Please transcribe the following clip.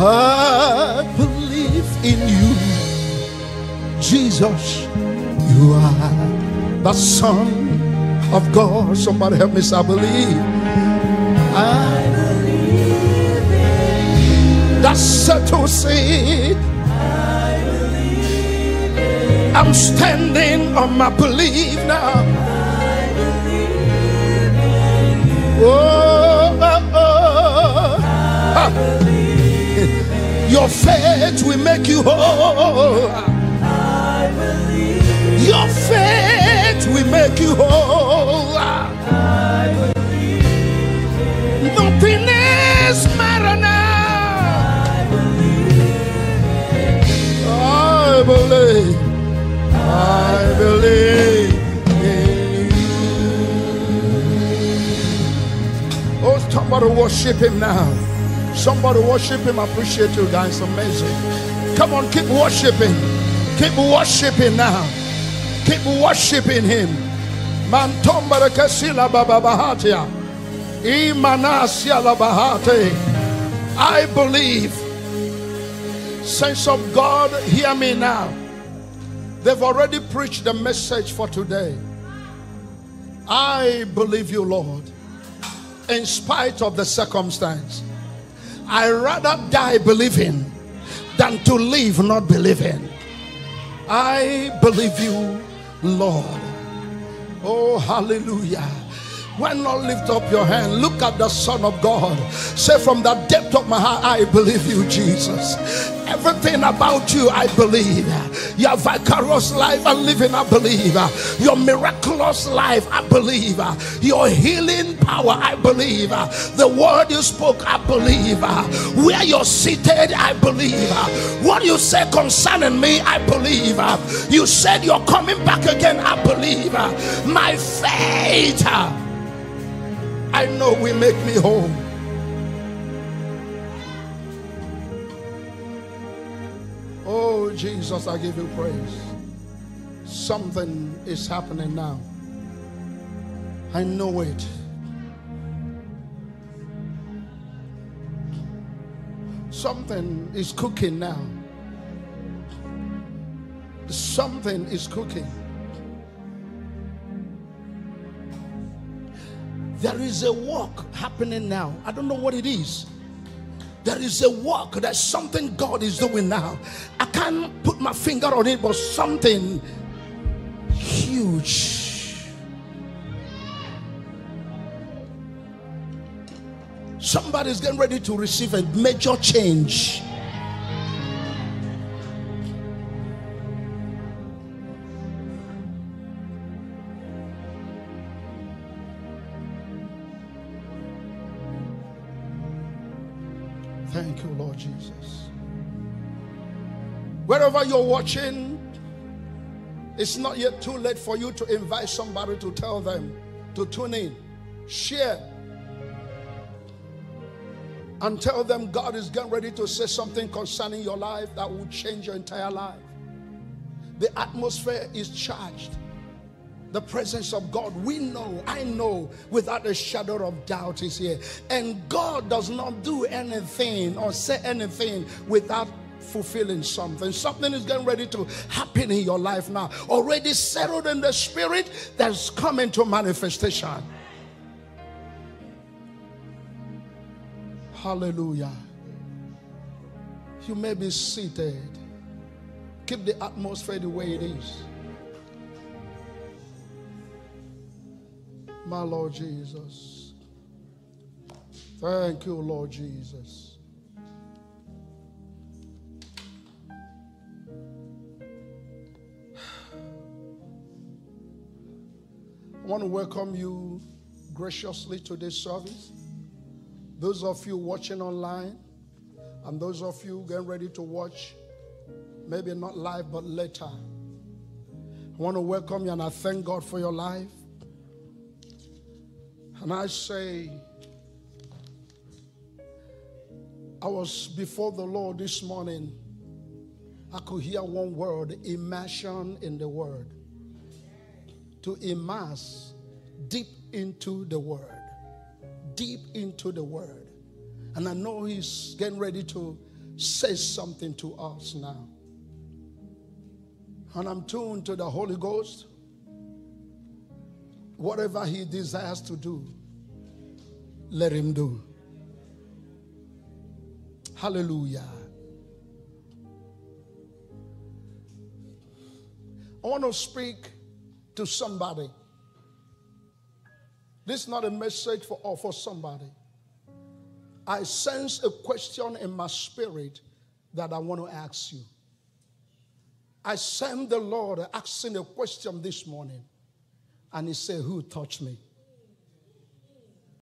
I believe in you, Jesus. You are the Son of God. Somebody help me say, I believe. I believe in you. That settles it. I believe. I'm standing on my belief now. I believe in you. Oh, oh, oh. Ah. Your faith will make you whole. I believe. Your faith will make you whole. I Nothing is matter now. I believe. I believe in you. Oh, somebody worship him now. Somebody worship him. Appreciate you guys. Amazing. Come on, keep worshiping. Keep worshiping now. Keep worshiping him. Kasila baba bahatia. Imanasia la bahate. I believe. Sense of God, hear me now. They've already preached the message for today. I believe you, Lord, in spite of the circumstance. I rather die believing than to live not believing. I believe you, Lord. Oh, hallelujah. Why not lift up your hand? Look at the Son of God. Say, From the depth of my heart, I believe you, Jesus. Everything about you, I believe. Your vicarious life, I live in, I believe. Your miraculous life, I believe. Your healing power, I believe. The word you spoke, I believe. Where you're seated, I believe. What you said concerning me, I believe. You said you're coming back again, I believe. My faith. I know will make me whole. Jesus, I give you praise. Something is happening now. I know it. Something is cooking now. Something is cooking. There is a work happening now. I don't know what it is. There is a work, there's something God is doing now. Can't put my finger on it, but something huge. Somebody's getting ready to receive a major change. Thank you, Lord Jesus. Wherever you're watching, it's not yet too late for you to invite somebody to tell them to tune in, share, and tell them God is getting ready to say something concerning your life that will change your entire life. The atmosphere is charged. The presence of God, we know, I know, without a shadow of doubt, is here. And God does not do anything or say anything without fulfilling something. Something is getting ready to happen in your life now. Already settled in the spirit that's coming to manifestation. Hallelujah. You may be seated. Keep the atmosphere the way it is. My Lord Jesus. Thank you, Lord Jesus. Want to welcome you graciously to this service. Those of you watching online, and those of you getting ready to watch, maybe not live but later. I want to welcome you and I thank God for your life. And I say, I was before the Lord this morning. I could hear one word immersion in the word. To immerse deep into the word, deep into the word. And I know He's getting ready to say something to us now. And I'm tuned to the Holy Ghost. Whatever He desires to do, let Him do. Hallelujah. I want to speak to somebody. This is not a message for, or for somebody. I sense a question in my spirit that I want to ask you. I sent the Lord asking a question this morning, and He said, Who touched me?